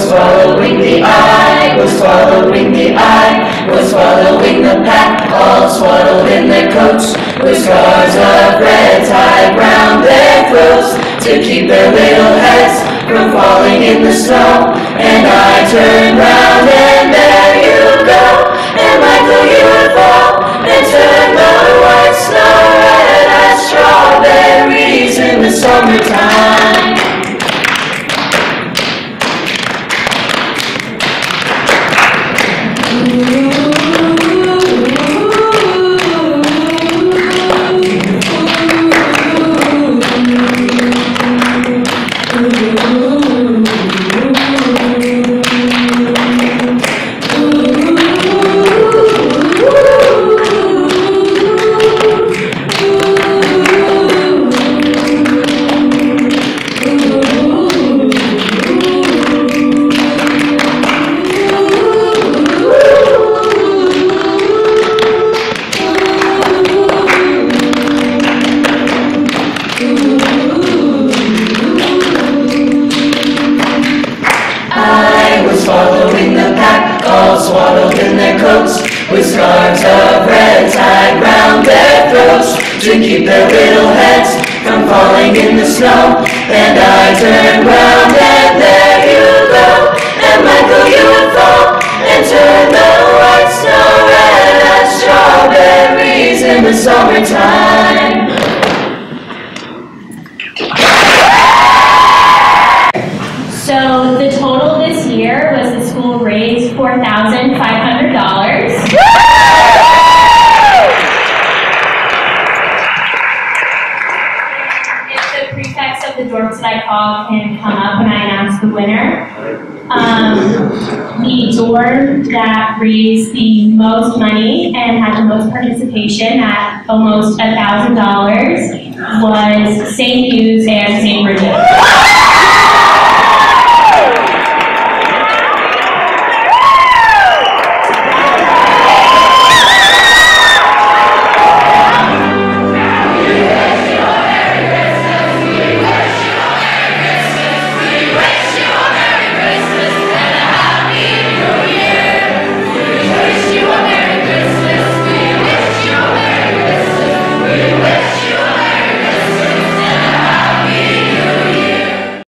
was following the eye, was following the eye, was following the pack, all swaddled in their coats, with scars of red tied round their throats to keep their little heads from falling in the snow. And I turned round and there scarves of red tied round their throats, to keep their little heads from falling in the snow. And I turned round and there you go, and Michael you would fall, and turn the white snow red as strawberries in the summertime. So call can come up when I announce the winner. Um, the dorm that raised the most money and had the most participation at almost a thousand dollars was St. Hugh's and St. Bridget.